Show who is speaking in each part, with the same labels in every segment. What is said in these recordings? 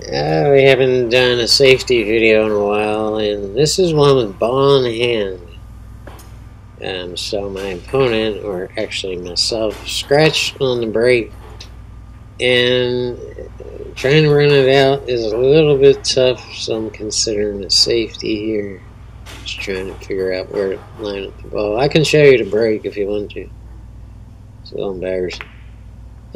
Speaker 1: Uh, we haven't done a safety video in a while, and this is one with ball in hand. Um, so my opponent, or actually myself, scratched on the break, and trying to run it out is a little bit tough, so I'm considering the safety here. Just trying to figure out where to line up the ball. I can show you the break if you want to. It's a little embarrassing.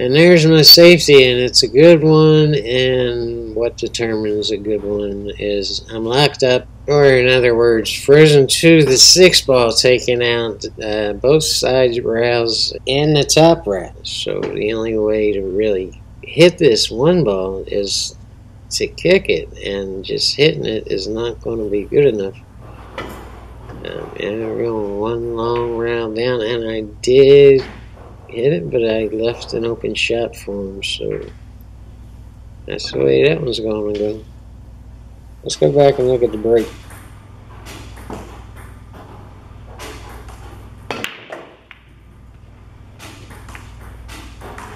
Speaker 1: And there's my safety, and it's a good one. And what determines a good one is I'm locked up, or in other words, frozen to the six ball, taking out uh, both sides rails and the top rail. So the only way to really hit this one ball is to kick it, and just hitting it is not going to be good enough. Um, and we're going one long round down, and I did hit it, but I left an open shot for him, so that's the way that one's going to go. Let's go back and look at the break.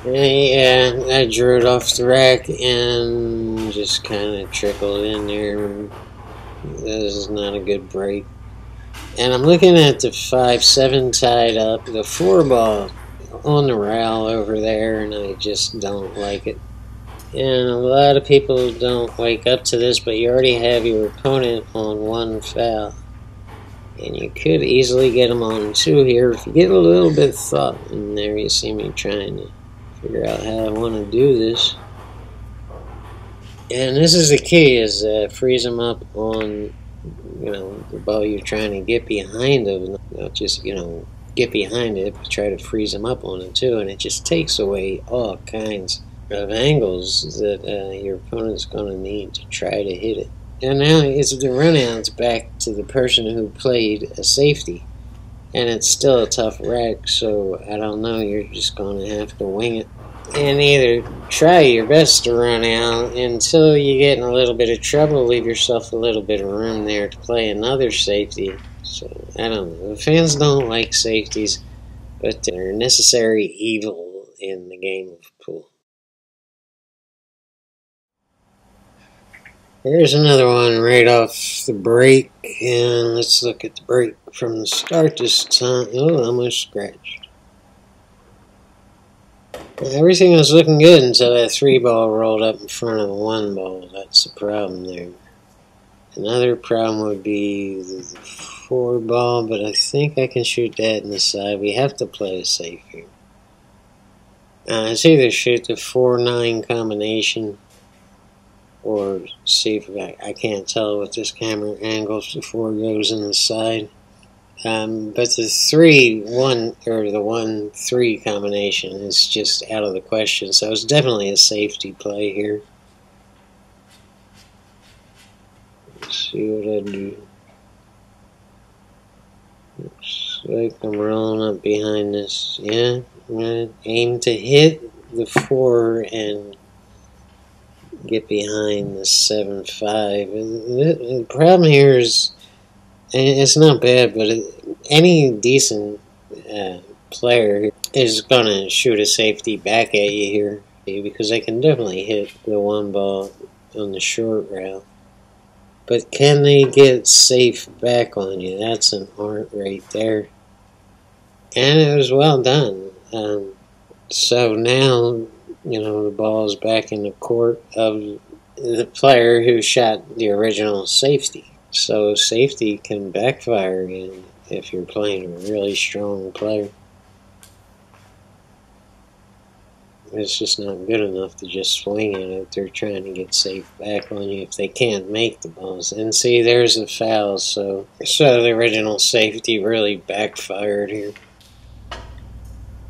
Speaker 1: Yeah, I drew it off the rack and just kind of trickled in there. This is not a good break. And I'm looking at the 5-7 tied up, the 4 ball on the rail over there, and I just don't like it. And a lot of people don't wake up to this, but you already have your opponent on one foul. And you could easily get them on two here if you get a little bit of thought. And there you see me trying to figure out how I want to do this. And this is the key, is uh, freeze them up on, you know, the ball you're trying to get behind them, not just, you know, get behind it, but try to freeze them up on it too, and it just takes away all kinds of angles that uh, your opponent's going to need to try to hit it. And now it's the runouts back to the person who played a safety. And it's still a tough rack, so I don't know, you're just going to have to wing it. And either try your best to run out until you get in a little bit of trouble, leave yourself a little bit of room there to play another safety so, I don't know. The fans don't like safeties, but they're necessary evil in the game of pool. Here's another one right off the break, and let's look at the break from the start this time. Oh, almost scratched. Everything was looking good until that three ball rolled up in front of the one ball. That's the problem there. Another problem would be the four ball, but I think I can shoot that in the side. We have to play it safe here. Uh, it's either shoot the 4-9 combination or see if I, I can't tell with this camera angle if the 4 goes in the side. Um, but the 3 1 or the 1 3 combination is just out of the question, so it's definitely a safety play here. See what I do. Looks like I'm rolling up behind this. Yeah, I'm gonna aim to hit the four and get behind the seven five. The problem here is it's not bad, but any decent uh, player is gonna shoot a safety back at you here because they can definitely hit the one ball on the short route. But can they get safe back on you? That's an art right there. And it was well done. Um, so now, you know, the ball's back in the court of the player who shot the original safety. So safety can backfire in if you're playing a really strong player. It's just not good enough to just swing at it they're trying to get safe back on you if they can't make the balls. And see, there's the foul, so so the original safety really backfired here.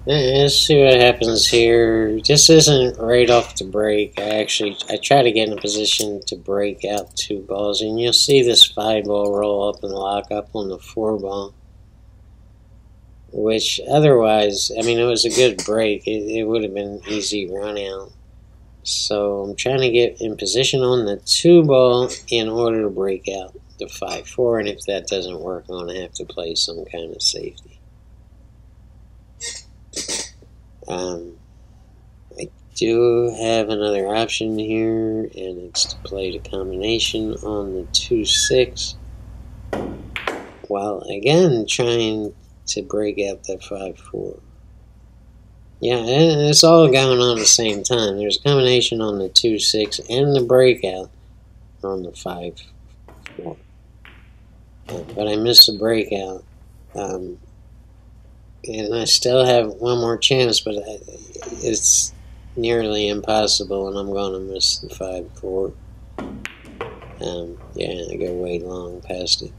Speaker 1: Let's see what happens here. This isn't right off the break. I actually I try to get in a position to break out two balls, and you'll see this five ball roll up and lock up on the four ball which otherwise, I mean, it was a good break. It, it would have been easy run out. So I'm trying to get in position on the two ball in order to break out the 5-4, and if that doesn't work, I'm going to have to play some kind of safety. Um, I do have another option here, and it's to play the combination on the 2-6, while again trying to break out that 5-4. Yeah, it's all going on at the same time. There's a combination on the 2-6 and the breakout on the 5-4. Uh, but I missed the breakout. Um, and I still have one more chance, but it's nearly impossible, and I'm going to miss the 5-4. Um, yeah, I go way long past it.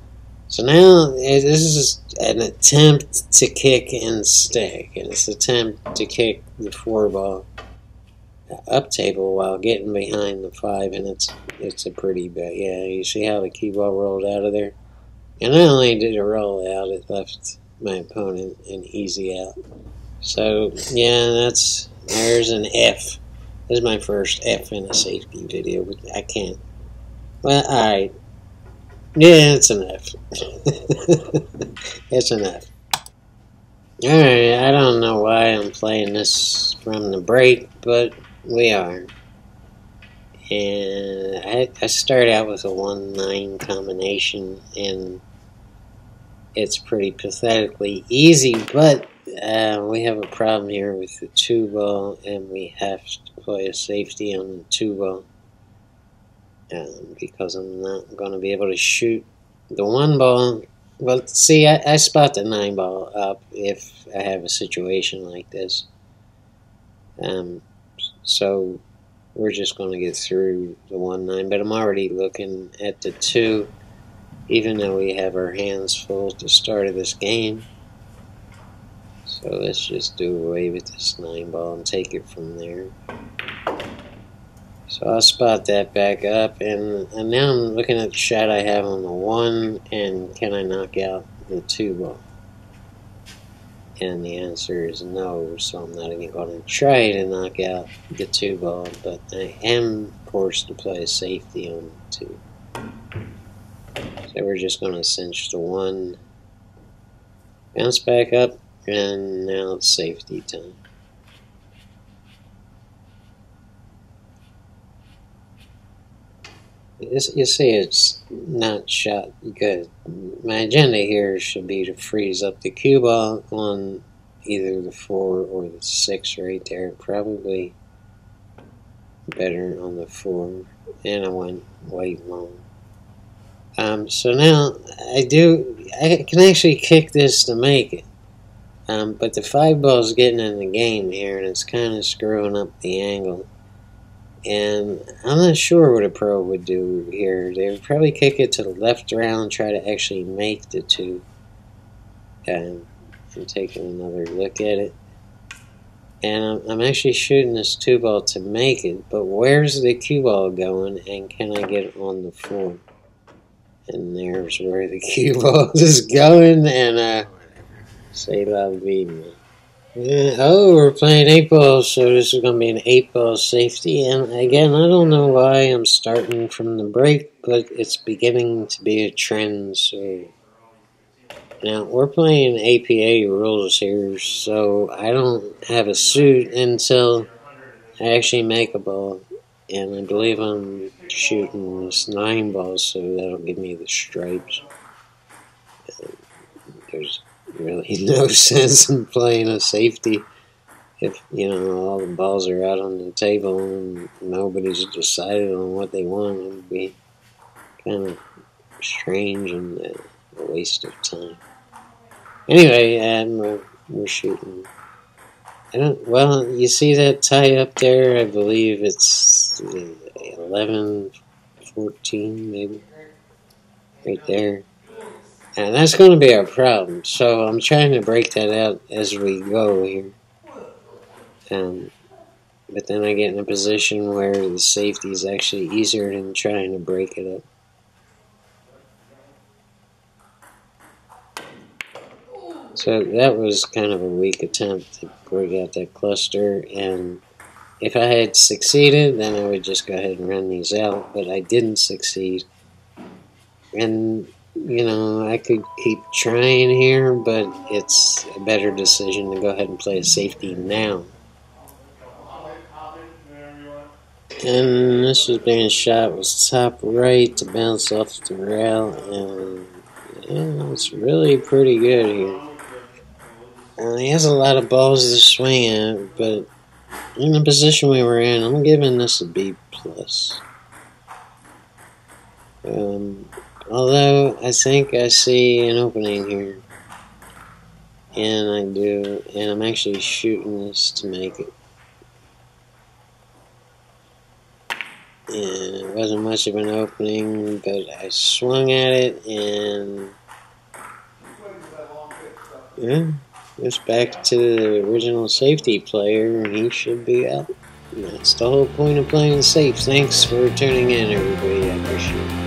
Speaker 1: So now this is an attempt to kick and stick, and it's an attempt to kick the four ball uh, up table while getting behind the five, and it's it's a pretty bad. Yeah, you see how the cue ball rolled out of there, and not only did it roll out, it left my opponent an easy out. So yeah, that's there's an F. This is my first F in a safety video. But I can't. Well, alright. Yeah, it's F. it's F. Alright, I don't know why I'm playing this from the break, but we are. And I, I start out with a 1-9 combination, and it's pretty pathetically easy, but uh, we have a problem here with the two ball, and we have to play a safety on the two ball um, because I'm not going to be able to shoot the one ball. Well, see, I, I spot the nine ball up if I have a situation like this. Um, so we're just going to get through the one nine, but I'm already looking at the two, even though we have our hands full at the start of this game. So let's just do away with this nine ball and take it from there. So I'll spot that back up, and, and now I'm looking at the shot I have on the one, and can I knock out the two ball? And the answer is no, so I'm not even going to try to knock out the two ball, but I am forced to play safety on the two. So we're just going to cinch the one, bounce back up, and now it's safety time. You see it's not shot good. My agenda here should be to freeze up the cue ball on either the 4 or the 6 right there. Probably better on the 4. And I went way long. Um, so now I do, I can actually kick this to make it. Um, but the 5 ball is getting in the game here and it's kind of screwing up the angle. And I'm not sure what a pro would do here. They would probably kick it to the left around and try to actually make the two. Um, I'm taking another look at it. And I'm, I'm actually shooting this two ball to make it, but where's the cue ball going and can I get it on the floor? And there's where the cue ball is going and uh, say la vida. Yeah, oh, we're playing 8 ball, so this is going to be an 8 ball safety. And again, I don't know why I'm starting from the break, but it's beginning to be a trend. So now we're playing APA rules here, so I don't have a suit until I actually make a ball. And I believe I'm shooting this 9 ball, so that'll give me the stripes. There's really no sense in playing a safety if you know all the balls are out on the table and nobody's decided on what they want. It would be kind of strange and a waste of time. Anyway, um, we're, we're shooting. I don't. Well, you see that tie up there? I believe it's 11, 14, maybe, right there. And that's going to be our problem. So I'm trying to break that out as we go here. Um, but then I get in a position where the safety is actually easier than trying to break it up. So that was kind of a weak attempt to break out that cluster. And if I had succeeded, then I would just go ahead and run these out. But I didn't succeed. And you know, I could keep trying here, but it's a better decision to go ahead and play a safety now. And this was being shot was top right to bounce off the rail, and yeah, it's really pretty good here. And he has a lot of balls to swing at, but in the position we were in, I'm giving this a B plus. Um, although I think I see an opening here, and I do, and I'm actually shooting this to make it. And it wasn't much of an opening, but I swung at it, and yeah. It's back to the original safety player, and he should be up. That's the whole point of playing safe. Thanks for tuning in, everybody. I appreciate it.